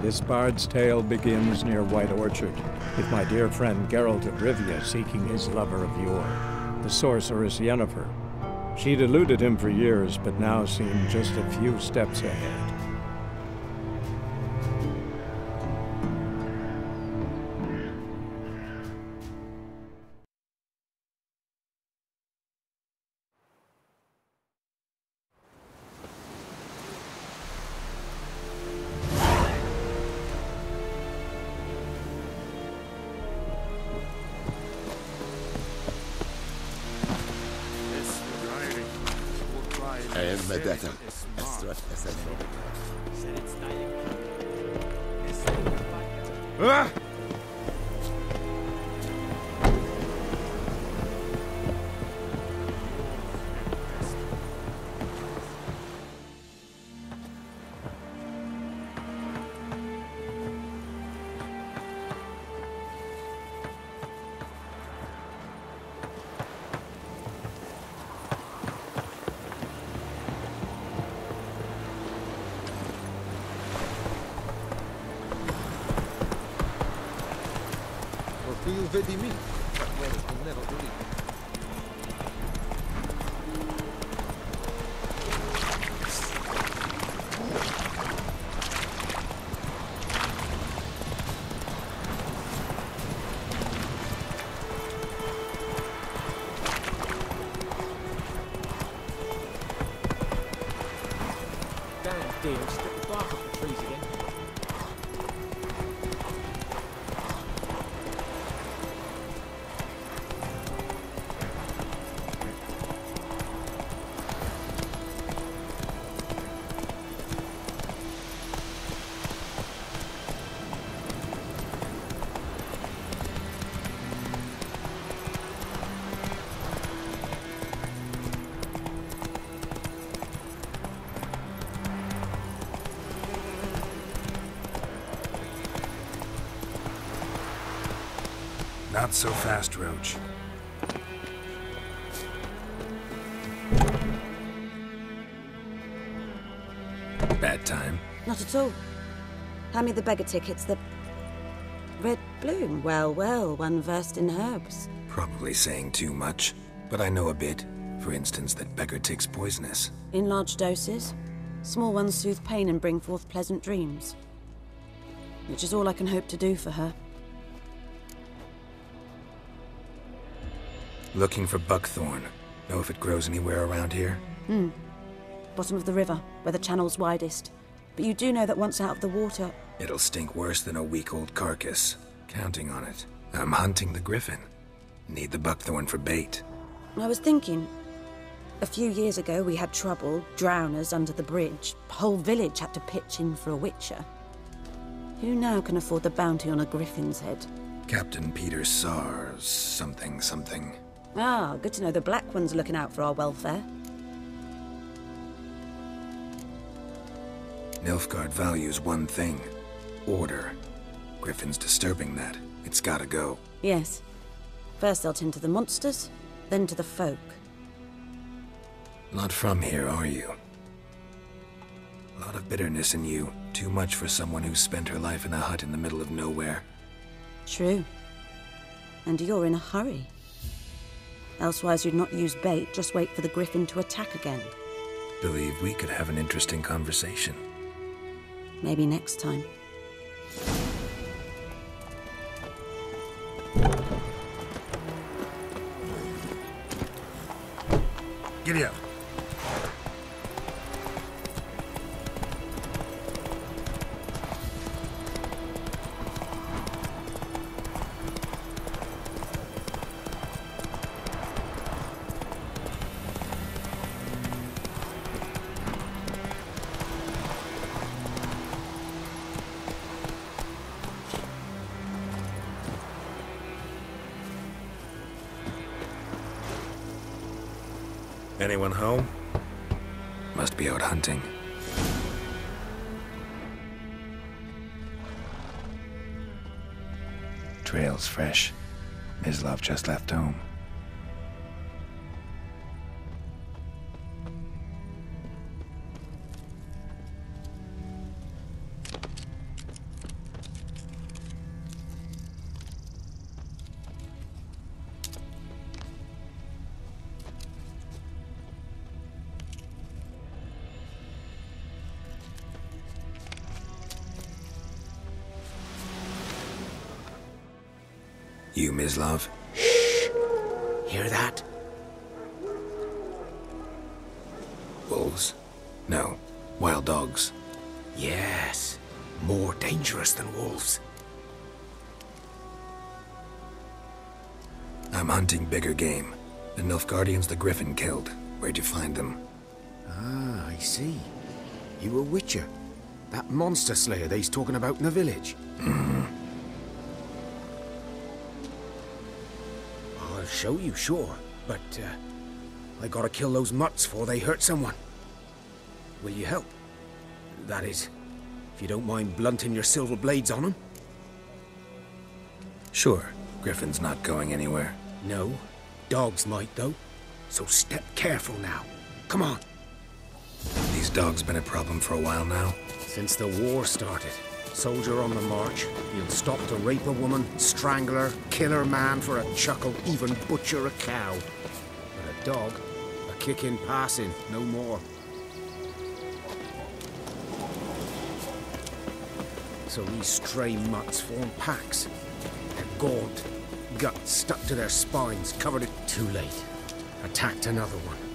This bard's tale begins near White Orchard, with my dear friend Geralt of Rivia seeking his lover of yore, the sorceress Yennefer. She'd eluded him for years, but now seemed just a few steps ahead. über die mich. Not so fast, Roach. Bad time. Not at all. Hand me the beggar tickets, the... Red Bloom. Well, well, one versed in herbs. Probably saying too much, but I know a bit. For instance, that beggar tick's poisonous. In large doses. Small ones soothe pain and bring forth pleasant dreams. Which is all I can hope to do for her. Looking for buckthorn. Know if it grows anywhere around here? Hmm. Bottom of the river, where the channel's widest. But you do know that once out of the water... It'll stink worse than a week-old carcass. Counting on it. I'm hunting the griffin. Need the buckthorn for bait. I was thinking... A few years ago, we had trouble, drowners under the bridge. Whole village had to pitch in for a witcher. Who now can afford the bounty on a griffin's head? Captain Peter Sars, something, something. Ah, good to know the Black One's looking out for our welfare. Nilfgaard values one thing. Order. Griffin's disturbing that. It's gotta go. Yes. First they'll tend to the monsters, then to the folk. Not from here, are you? A lot of bitterness in you. Too much for someone who spent her life in a hut in the middle of nowhere. True. And you're in a hurry. Elsewise you'd not use bait, just wait for the griffin to attack again. Believe we could have an interesting conversation. Maybe next time. Giddy up. Anyone home? Must be out hunting. Trail's fresh. His love just left home. You, Shh. Hear that? Wolves? No. Wild dogs. Yes. More dangerous than wolves. I'm hunting bigger game. The Nilfgaardians the Griffin killed. Where'd you find them? Ah, I see. You a witcher. That monster slayer they's talking about in the village. I'll show you, sure. But, uh, I gotta kill those mutts before they hurt someone. Will you help? That is, if you don't mind blunting your silver blades on them. Sure. Griffin's not going anywhere. No. Dogs might, though. So step careful now. Come on. These dogs been a problem for a while now. Since the war started, soldier on the march, he'll stop to rape a woman, strangle her, kill her man for a chuckle, even butcher a cow. But a dog, a kick in passing, no more. So these stray mutts form packs. They're gaunt, guts stuck to their spines, covered it too late. Attacked another one.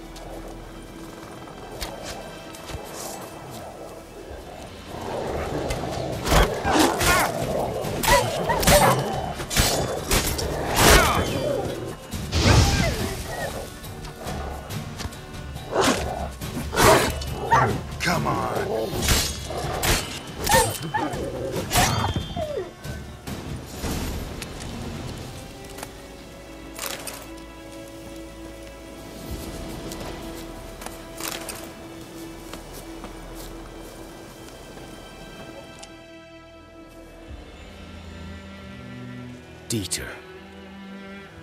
Dieter.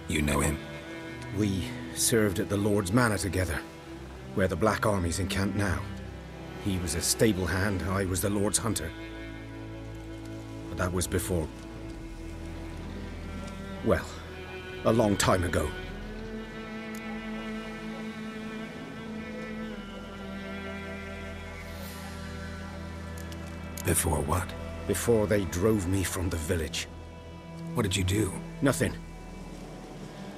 You know him? We served at the Lord's Manor together, where the Black Army's encamped now. He was a stable hand, I was the Lord's hunter. But that was before. Well, a long time ago. Before what? Before they drove me from the village. What did you do? Nothing.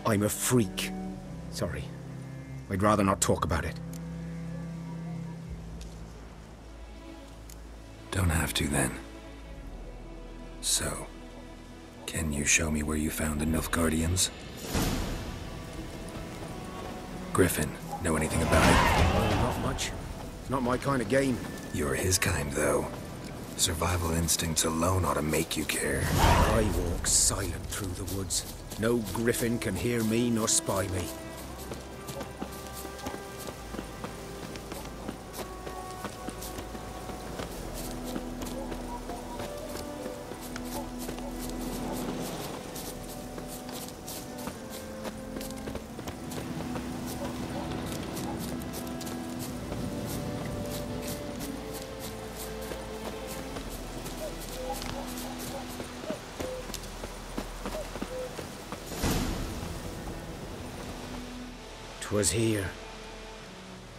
I'm a freak. Sorry. I'd rather not talk about it. Don't have to then. So, can you show me where you found the Nilfgaardians? Griffin, know anything about it? Oh, not much. It's not my kind of game. You're his kind, though. Survival instincts alone ought to make you care. I walk silent through the woods. No griffin can hear me nor spy me. Twas here.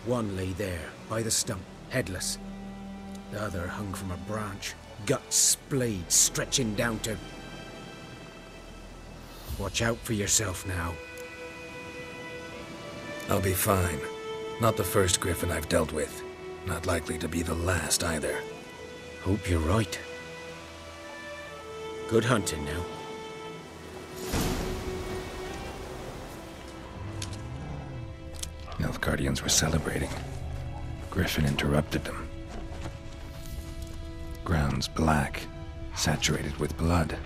One lay there, by the stump, headless. The other hung from a branch, guts splayed, stretching down to... Watch out for yourself now. I'll be fine. Not the first Griffin I've dealt with. Not likely to be the last either. Hope you're right. Good hunting now. Nilfgaardians were celebrating. Griffin interrupted them. Ground's black, saturated with blood.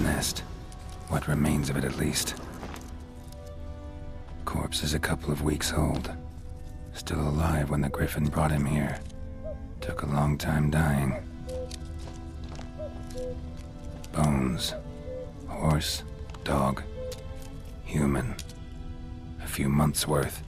Nest. What remains of it, at least. Corpse is a couple of weeks old. Still alive when the griffin brought him here. Took a long time dying. Bones. Horse, dog, human. A few months worth.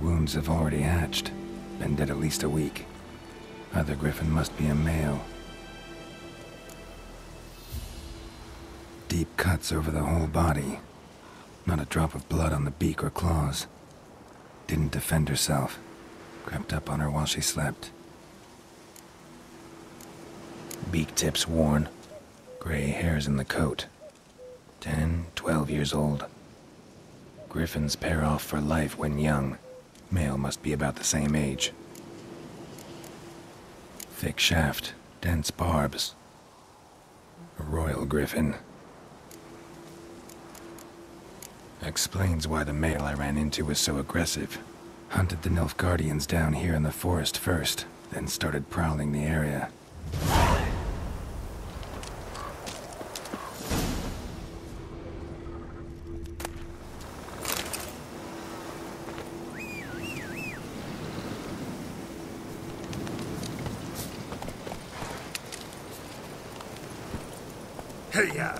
Wounds have already hatched. Been dead at least a week. Other griffin must be a male. Deep cuts over the whole body. Not a drop of blood on the beak or claws. Didn't defend herself. Crept up on her while she slept. Beak tips worn. Gray hairs in the coat. Ten, twelve years old. Griffins pair off for life when young. Male must be about the same age. Thick shaft, dense barbs. A royal griffin. Explains why the male I ran into was so aggressive. Hunted the Nilfgaardians down here in the forest first, then started prowling the area. Hey, ya!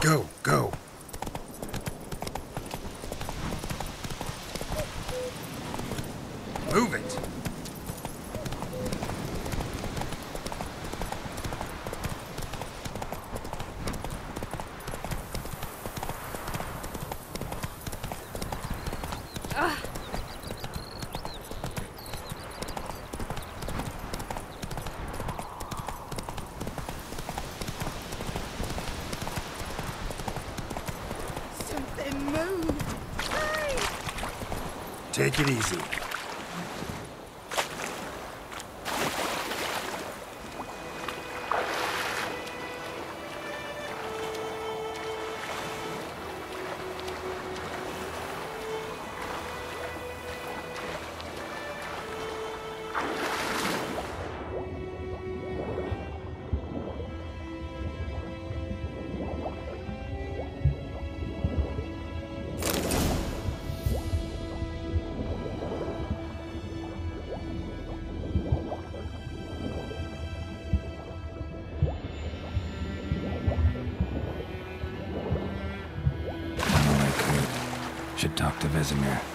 Go, go. Move it. Something moved. Take it easy. Talk to Vesemir.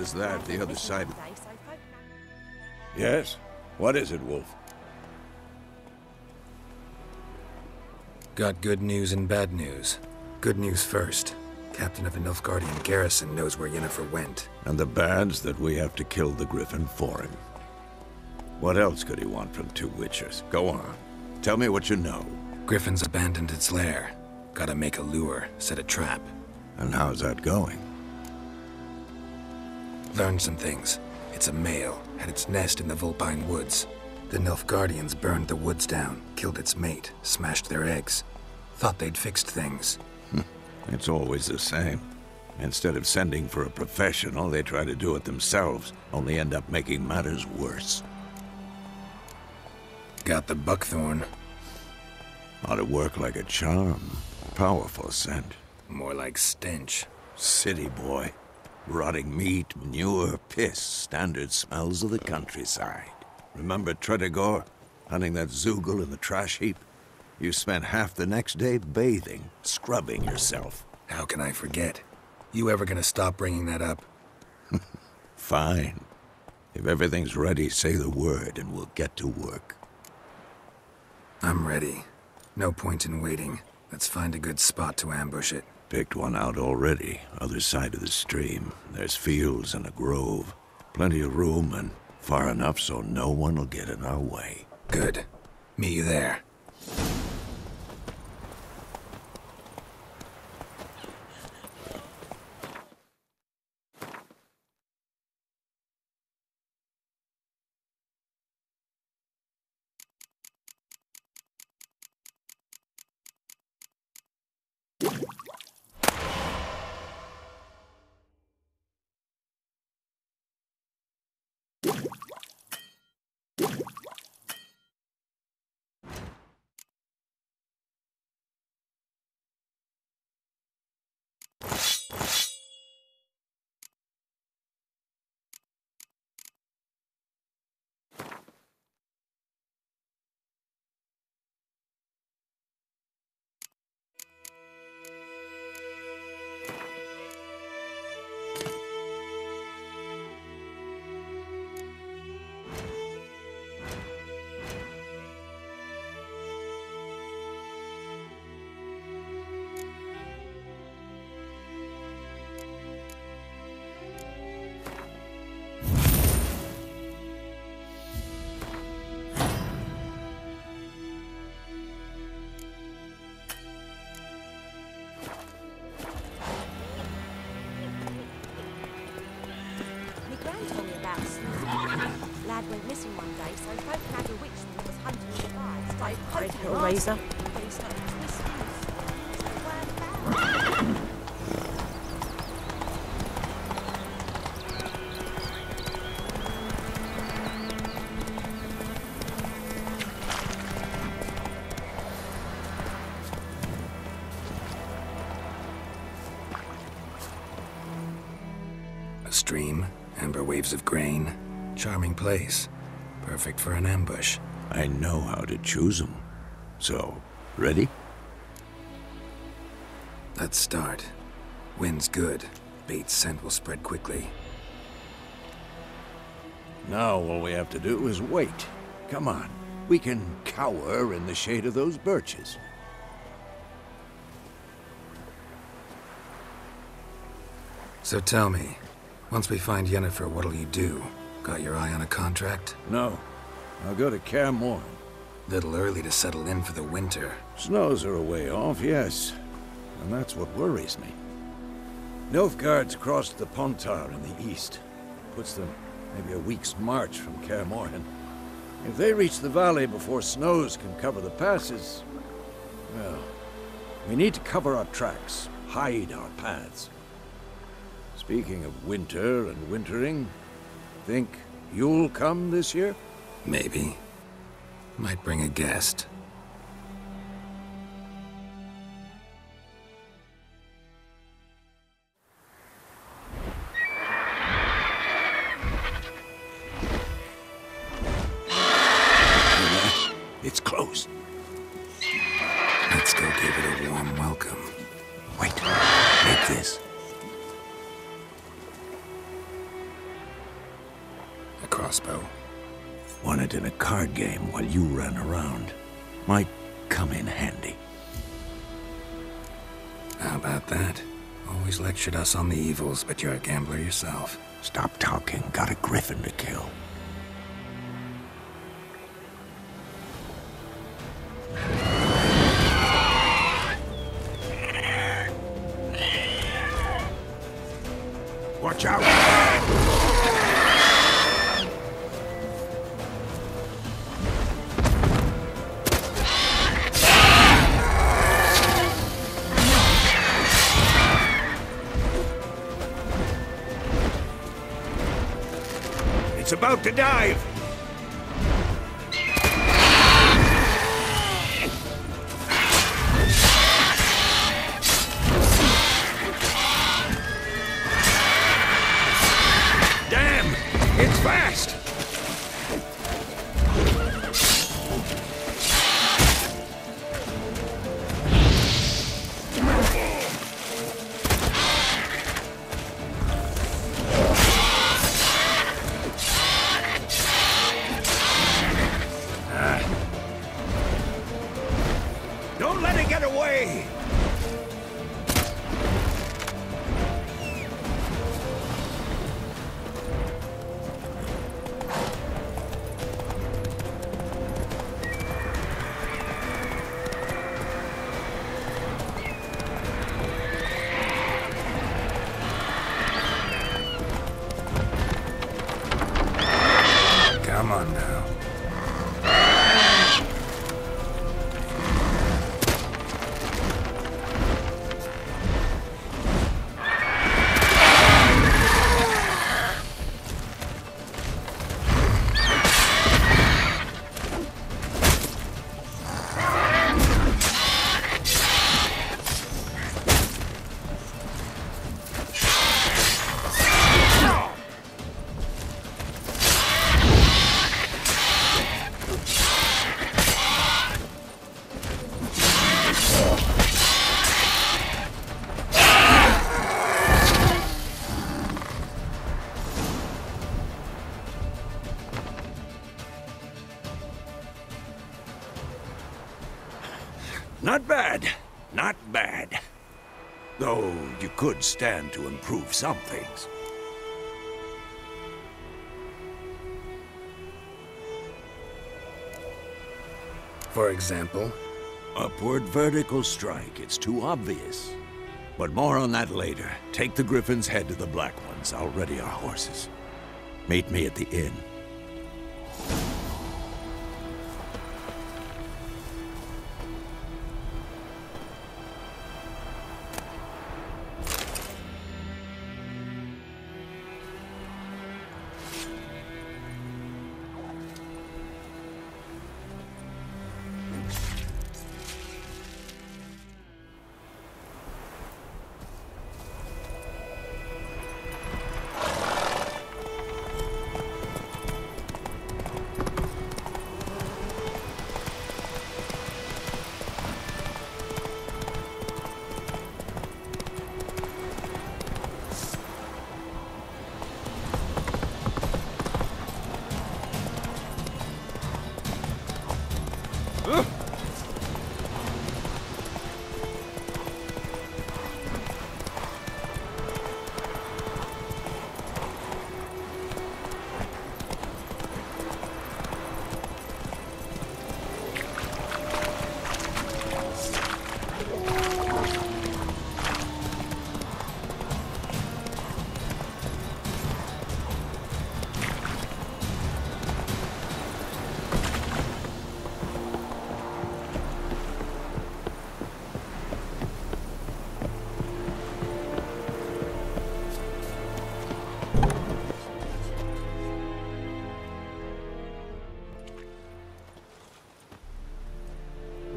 Whose is that the other side? Yes? What is it, Wolf? Got good news and bad news. Good news first. Captain of the Nilfgaardian garrison knows where Yennefer went. And the bad's that we have to kill the Griffin for him. What else could he want from two witchers? Go on. Tell me what you know. Griffin's abandoned its lair. Gotta make a lure, set a trap. And how's that going? Learned some things. It's a male, had its nest in the Vulpine Woods. The Nilfgaardians burned the woods down, killed its mate, smashed their eggs. Thought they'd fixed things. Hmm. It's always the same. Instead of sending for a professional, they try to do it themselves, only end up making matters worse. Got the buckthorn. Ought to work like a charm. Powerful scent. More like stench. City boy. Rotting meat, manure, piss, standard smells of the countryside. Remember Tretogor? Hunting that Zeugl in the trash heap? You spent half the next day bathing, scrubbing yourself. How can I forget? You ever gonna stop bringing that up? Fine. If everything's ready, say the word and we'll get to work. I'm ready. No point in waiting. Let's find a good spot to ambush it. Picked one out already, other side of the stream. There's fields and a grove. Plenty of room and far enough so no one will get in our way. Good. Meet you there. Lad missing one day, so folk had a witch that was hunting the guys. They poked him little razor. but he started twisting his- so wound about. A stream, amber waves of grain. Charming place. Perfect for an ambush. I know how to choose them. So, ready? Let's start. Wind's good. Bait's scent will spread quickly. Now all we have to do is wait. Come on. We can cower in the shade of those birches. So tell me, once we find Yennefer, what'll you do? Got your eye on a contract? No. I'll go to Kaer Morhen. Little early to settle in for the winter. Snows are a way off, yes. And that's what worries me. Nilfgaard's crossed the Pontar in the east. Puts them maybe a week's march from Kaer Morhen. If they reach the valley before snows can cover the passes, well, we need to cover our tracks, hide our paths. Speaking of winter and wintering, think you'll come this year? Maybe. Might bring a guest. It in a card game while you ran around. Might come in handy. How about that? Always lectured us on the evils, but you're a gambler yourself. Stop talking. Got a griffin to kill. Could stand to improve some things. For example? Upward vertical strike. It's too obvious. But more on that later. Take the Griffin's head to the Black Ones. I'll ready our horses. Meet me at the inn.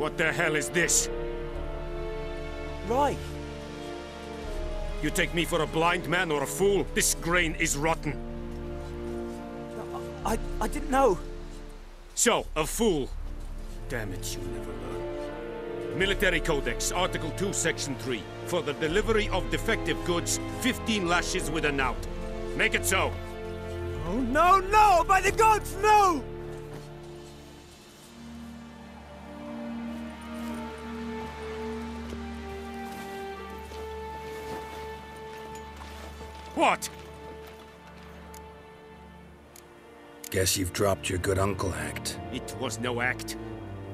What the hell is this? Right. You take me for a blind man or a fool? This grain is rotten. I, I didn't know. So, a fool. Damn it, you never learn. Military Codex, Article 2, Section 3. For the delivery of defective goods, 15 lashes with a knout. Make it so. Oh, no, no! By the gods, no! What? Guess you've dropped your good uncle act. It was no act.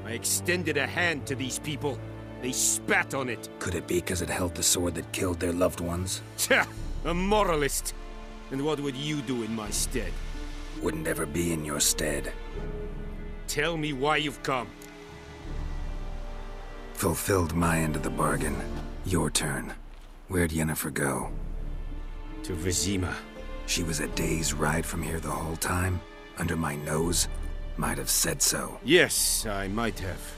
I extended a hand to these people. They spat on it. Could it be because it held the sword that killed their loved ones? A moralist. And what would you do in my stead? Wouldn't ever be in your stead. Tell me why you've come. Fulfilled my end of the bargain. Your turn. Where'd Yennefer go? To Vizima. She was a day's ride from here the whole time? Under my nose? Might have said so. Yes, I might have.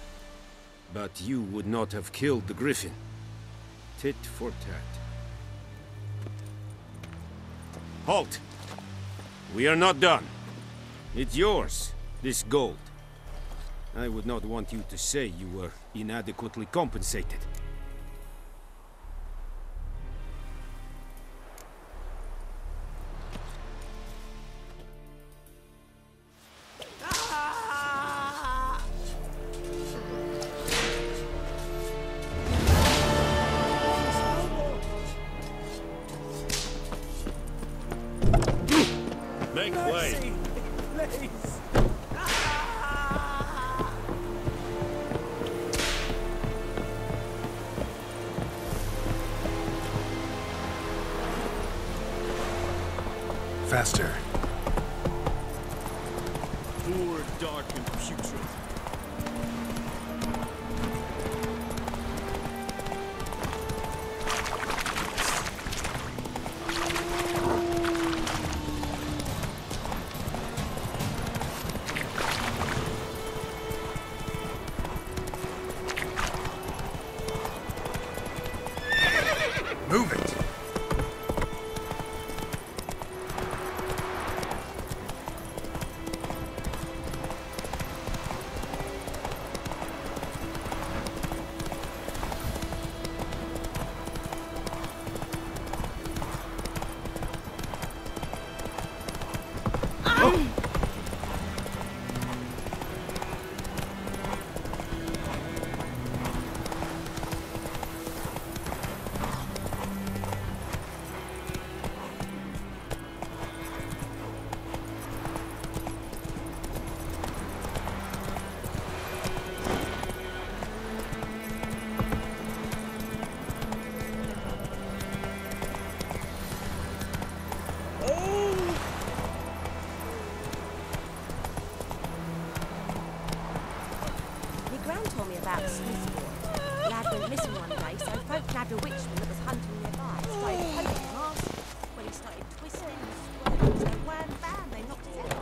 But you would not have killed the Griffin. Tit for tat. Halt! We are not done. It's yours, this gold. I would not want you to say you were inadequately compensated. And putrid. Move so folk a witchman that was hunting nearby. Started poking him asked when he started twisting and swerving. So wham bam, they knocked his head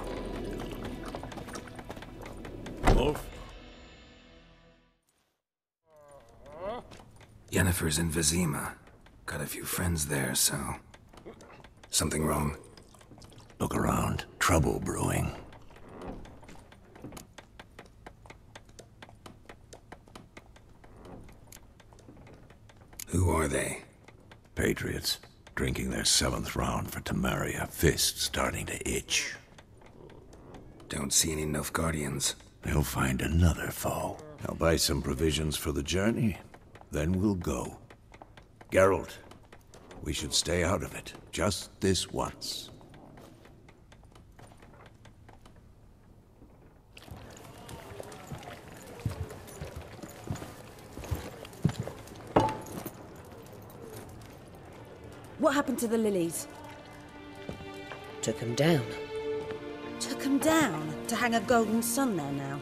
off. Wolf? Yennefer's in Vizima. Got a few friends there, so... Something wrong? Look around. Trouble brewing. Who are they? Patriots. Drinking their seventh round for Temeria. Fist starting to itch. Don't see any guardians. They'll find another foe. I'll buy some provisions for the journey. Then we'll go. Geralt, we should stay out of it. Just this once. What happened to the lilies? Took him down. Took 'em down to hang a golden sun there now.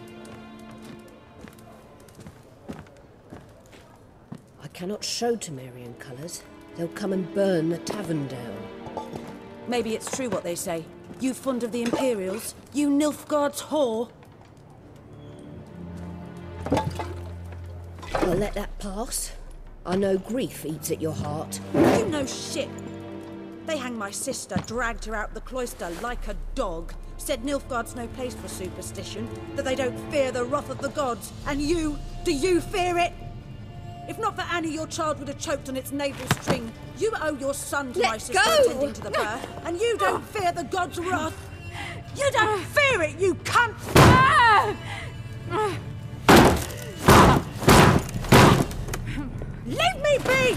I cannot show Temerian colours. They'll come and burn the tavern down. Maybe it's true what they say. You fond of the Imperials? You Nilfgaard's whore? I'll let that pass. I know grief eats at your heart. Oh, you know shit. They hanged my sister, dragged her out the cloister like a dog. Said Nilfgaard's no place for superstition, that they don't fear the wrath of the gods. And you, do you fear it? If not for Annie, your child would have choked on its navel string. You owe your son to Let my sister go! attending to the birth, and you don't oh. fear the gods' wrath. You don't fear it, you cunt! Ah! Ah! Leave me be!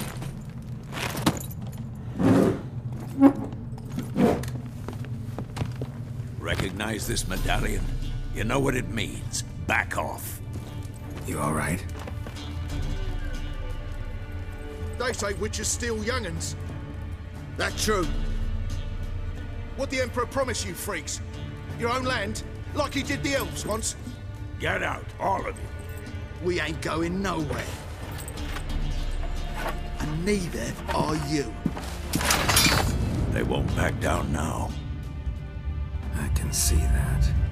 Recognize this medallion? You know what it means. Back off. You alright? They say witchers steal young'uns. That true. What the Emperor promised you, freaks? Your own land? Like he did the elves once? Get out, all of you. We ain't going nowhere. And neither are you. They won't back down now. Can see that.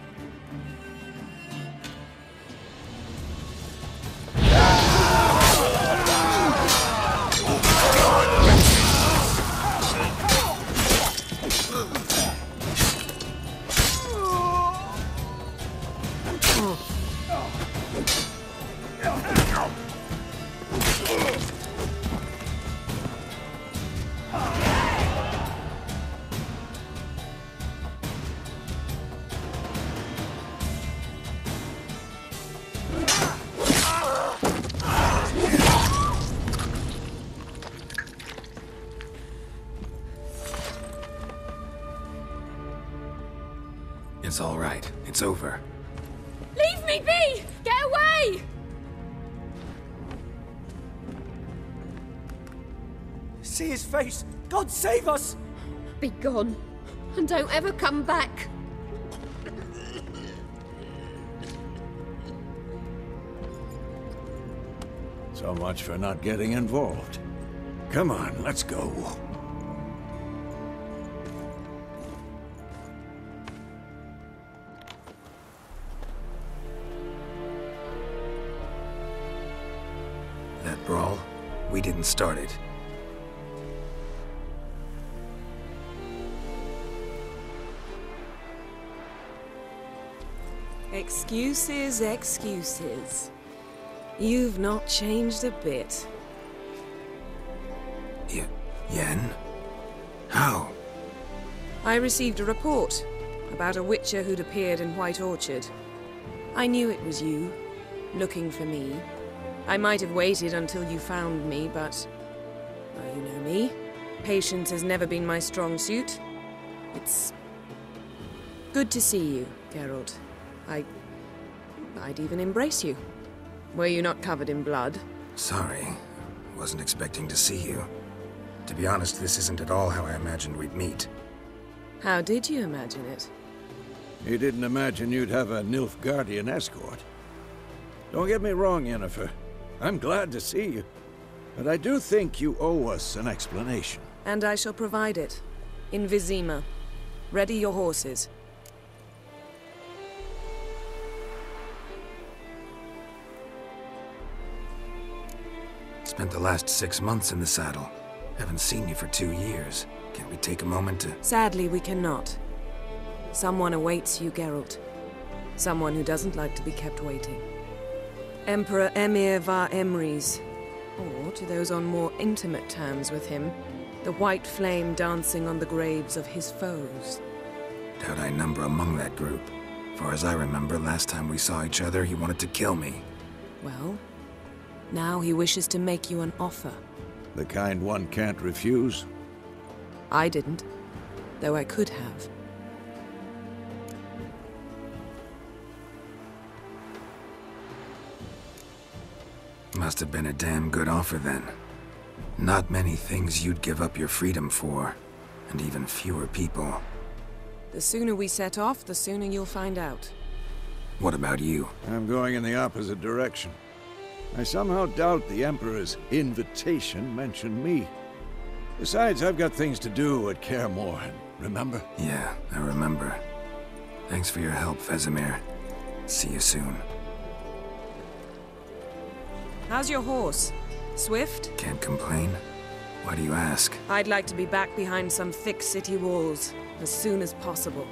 It's all right. It's over. Leave me be! Get away! See his face! God save us! Be gone. And don't ever come back. So much for not getting involved. Come on, let's go. We didn't start it. Excuses, excuses. You've not changed a bit. Y Yen? How? I received a report about a witcher who'd appeared in White Orchard. I knew it was you, looking for me. I might have waited until you found me, but... Well, you know me. Patience has never been my strong suit. It's... good to see you, Geralt. I... I'd even embrace you. Were you not covered in blood? Sorry. Wasn't expecting to see you. To be honest, this isn't at all how I imagined we'd meet. How did you imagine it? You didn't imagine you'd have a Nilfgaardian escort. Don't get me wrong, Yennefer. I'm glad to see you. But I do think you owe us an explanation. And I shall provide it. In Vizima. Ready your horses. Spent the last six months in the saddle. Haven't seen you for two years. Can't we take a moment to... Sadly, we cannot. Someone awaits you, Geralt. Someone who doesn't like to be kept waiting. Emperor Emhyr var Emreis. Or, to those on more intimate terms with him, the white flame dancing on the graves of his foes. Doubt I number among that group. Far as I remember, last time we saw each other, he wanted to kill me. Well, now he wishes to make you an offer. The kind one can't refuse? I didn't, though I could have. Must have been a damn good offer then. Not many things you'd give up your freedom for, and even fewer people. The sooner we set off, the sooner you'll find out. What about you? I'm going in the opposite direction. I somehow doubt the Emperor's invitation mentioned me. Besides, I've got things to do at Kaer Morhen, remember? Yeah, I remember. Thanks for your help, Vesemir. See you soon. How's your horse? Swift? Can't complain. Why do you ask? I'd like to be back behind some thick city walls as soon as possible.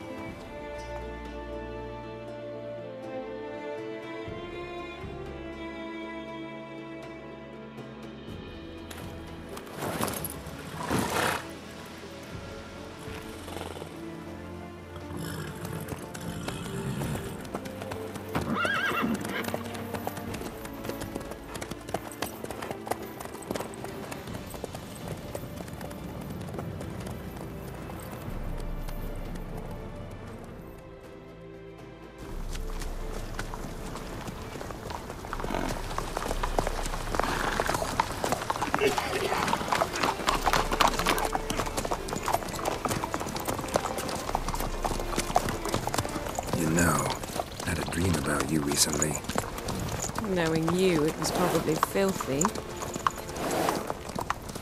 Knowing you, it was probably filthy.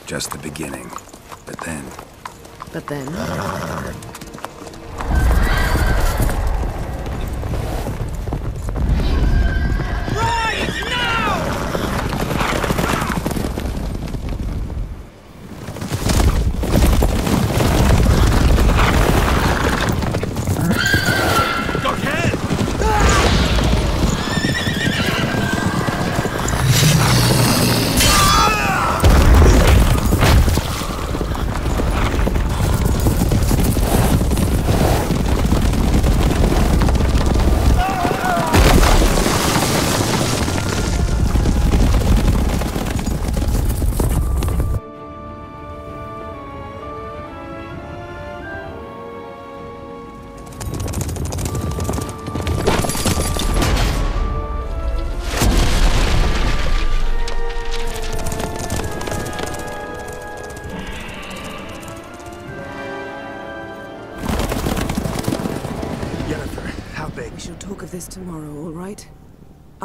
Just the beginning. But then, But then... Ah.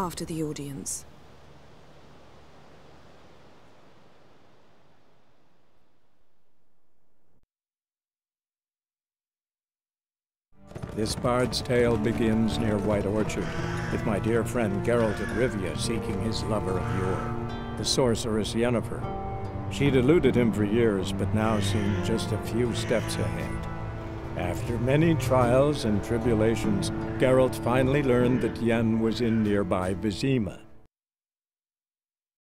After the audience. This bard's tale begins near White Orchard, with my dear friend Geralt of Rivia seeking his lover of yore, the sorceress Yennefer. She'd eluded him for years, but now seemed just a few steps ahead. After many trials and tribulations, Geralt finally learned that Yen was in nearby Vizima,